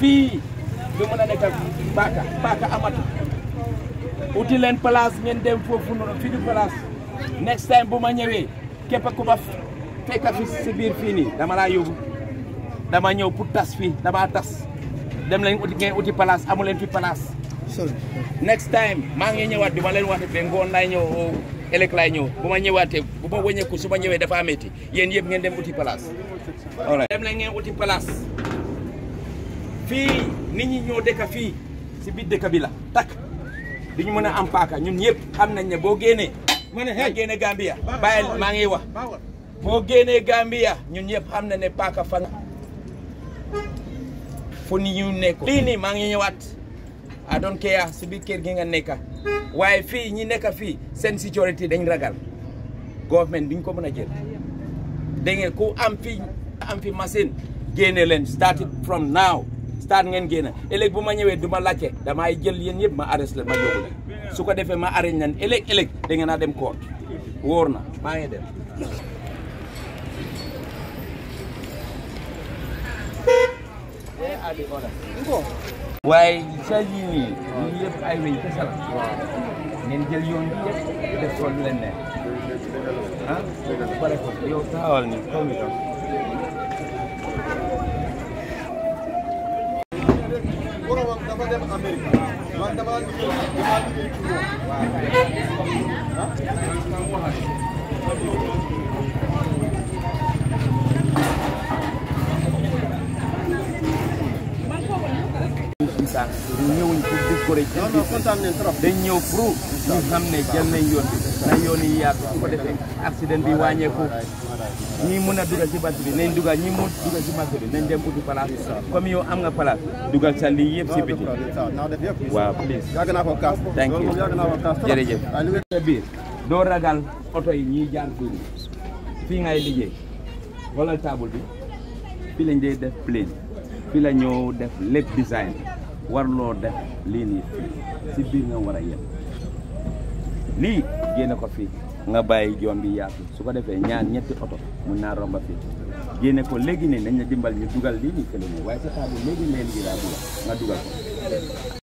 fii nga mën a nekk ak paaka paaka amatu uti leen place ngeen dem foofu noonu fii du place next time bu ma ñëwee képp ku ma fekk fi si biir fii nii dama laa yóbbu dama ñëw pour tas fii dama tas dem leen uti ngeen uti place amu leen fi place next time maa ngi ñëwaat bi ma leen waxte ba ngoon laay ñëw ëllëg laay ñëw bu ma ñëwaatee bu ma wëñeeku su ma ñëwee dafa metti yéen yëpp ngeen dem uti place. dem leen ngeen uti place. fii nit ñi ñoo dëkk fii si biir dëkk bi la takk di ñu mën a am paaka ñun ñëpp xam nañ ne boo génnee. ma ne hey génne Gambia. bàyyil maa ngi wax. boo génnee Gambia ñun ñëpp xam na ne paaka fan. fu nit ñu nekk. lii nii maa ngi ñëwaat. I don't care si biir kër gi nga nekka waaye fii ñi nekka fii seen sécurité dañ ragal government duñ ko mën a jël dégg ngeen ku am fi am fi machine génne leen start it from now start ngeen génne ëllëg bu ma ñëwee du ma laajte damay jël yéen yëpp ma arrest leen ma yóbbu leen su ko defee ma arrêté leen ëllëg ëllëg da ngeen a dem court wóor na maa ngi dem waaye saa yii nii ñun yëpp ay wéy kese la ngeen jël yoon bi yëpp def ko lu leen neex ah pare ko yow taxawal ni comme itam kontaan ñëwuñ pour di ko rek non non kontaan nañ trop dañ ñëw pour ñu xam ne jël nañ yoon bi na yoon yi yaatu su ko defee accident bi wàññeeku ñi mun a dugal ci bant bi nañ dugal ñi mun dugal ci marché bi nañ dem uti place comme yow am nga place dugal sa lii yëpp si biti waaw please yàgg naa ko kaas thank you jërëjëf sa biir doo ragal oto yi ñiy jaar fii fii ngay liggéey wala table bi fii lañ dee def plain fii la ñoo def lépp design warloo def lii nii fii si biir nga war a yem lii génne ko fii nga bàyyi yoon bi yaatu su ko defee ñaar ñetti oto mun naa romba fii génne ko léegi ne nañ la dimbal ñu dugal lii ñu kële ne waaye sa taabu léegi ne lii laa dugal nga dugal ko